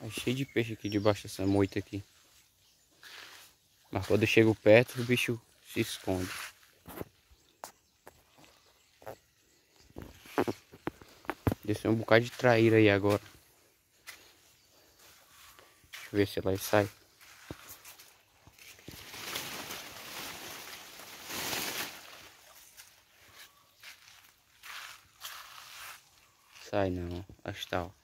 É cheio de peixe aqui debaixo dessa moita aqui. Mas quando eu chego perto, o bicho se esconde. Desceu um bocado de traíra aí agora. Deixa eu ver se ela sai. Sai não, acho que tá, ó.